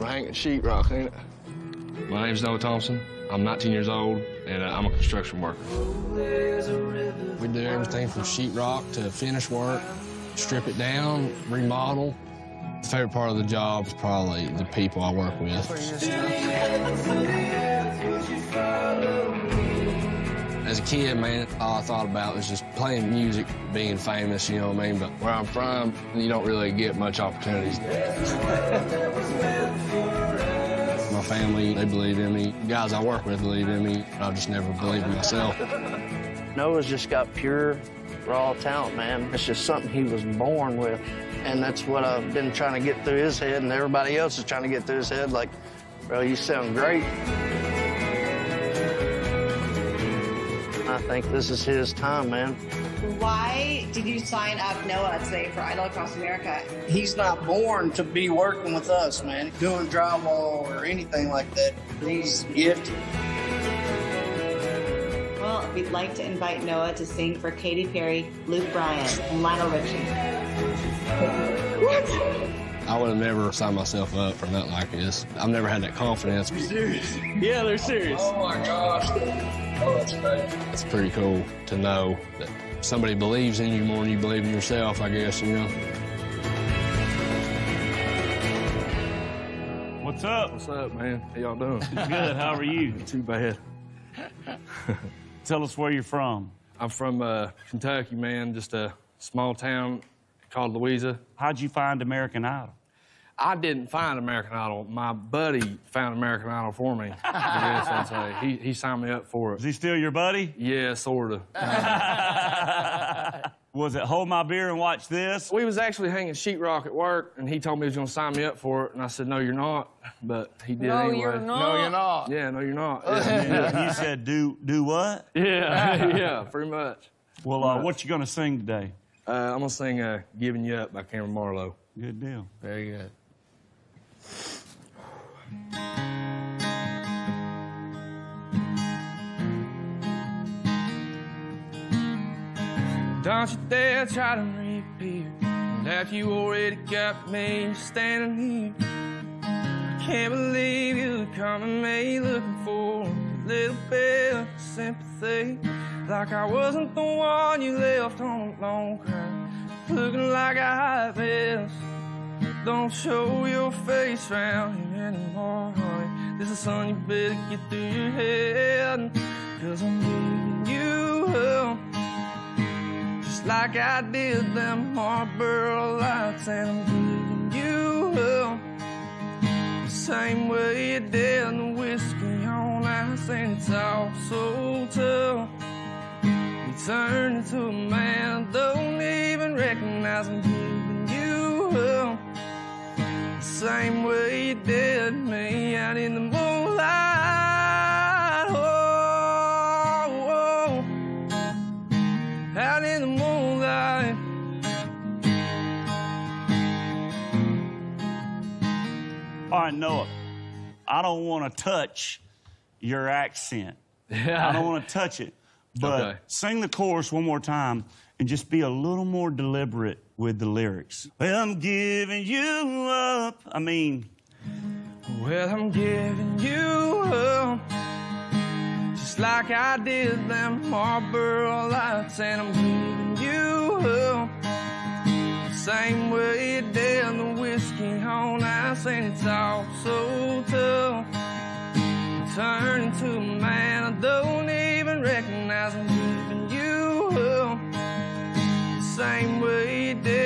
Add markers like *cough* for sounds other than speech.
We're hanging sheetrock, ain't it? My name's Noah Thompson. I'm 19 years old, and uh, I'm a construction worker. We do everything from sheetrock to finish work, strip it down, remodel. The favorite part of the job is probably the people I work with. As a kid, man, all I thought about was just playing music, being famous, you know what I mean? But where I'm from, you don't really get much opportunities. *laughs* My family, they believe in me. The guys I work with believe in me. I just never believed in myself. Noah's just got pure, raw talent, man. It's just something he was born with. And that's what I've been trying to get through his head, and everybody else is trying to get through his head. Like, bro, you sound great. I think this is his time, man. Why did you sign up Noah today for Idol Across America? He's not born to be working with us, man, doing drywall or anything like that. He's gifted. Well, we'd like to invite Noah to sing for Katy Perry, Luke Bryan, and Lionel Richie. What? I would have never signed myself up for nothing like this. I've never had that confidence. serious? Yeah, they're serious. Oh my gosh. It's pretty cool to know that somebody believes in you more than you believe in yourself, I guess, you know. What's up? What's up, man? How y'all doing? Good. How are you? *laughs* Too bad. *laughs* Tell us where you're from. I'm from uh, Kentucky, man, just a small town called Louisa. How'd you find American Idol? I didn't find American Idol. My buddy found American Idol for me. *laughs* I guess I'd say. He, he signed me up for it. Is he still your buddy? Yeah, sort of. *laughs* Was it hold my beer and watch this? We was actually hanging sheetrock at work, and he told me he was going to sign me up for it, and I said, no, you're not. But he did No, anyway. you're not. No, you're not. Yeah, no, you're not. Yeah, you said do do what? yeah, *laughs* yeah, pretty much. Well, uh, what you gonna sing today? Uh, I'm going to sing uh, Giving You Up by Kameron Marlowe. Good deal. Very good. Don't you dare try to reappear like you already got me standing here. I can't believe you come to me looking for a little bit of sympathy. Like I wasn't the one you left on a long cry, looking like a hot. Don't show your face around here anymore, honey. This is something you better get through your head. Cause I'm giving you up. Like I did them Marlboro lights, and I'm giving you up. The same way you did the whiskey on ice, and it's all so tough. You turned into a man don't even recognize. I'm giving you up. The same way you did me out in the All right, Noah. I don't want to touch your accent. I don't want to touch it. But Okay. sing the chorus one more time and just be a little more deliberate with the lyrics. Well, I'm giving you up. I mean, Well, I'm giving you up. Just like I did them Marlboro lights, and I'm giving you up. Same way you did the whiskey on ice, and it's all so tough. You turn into a man I don't even recognize. I'm giving you up. The same way you did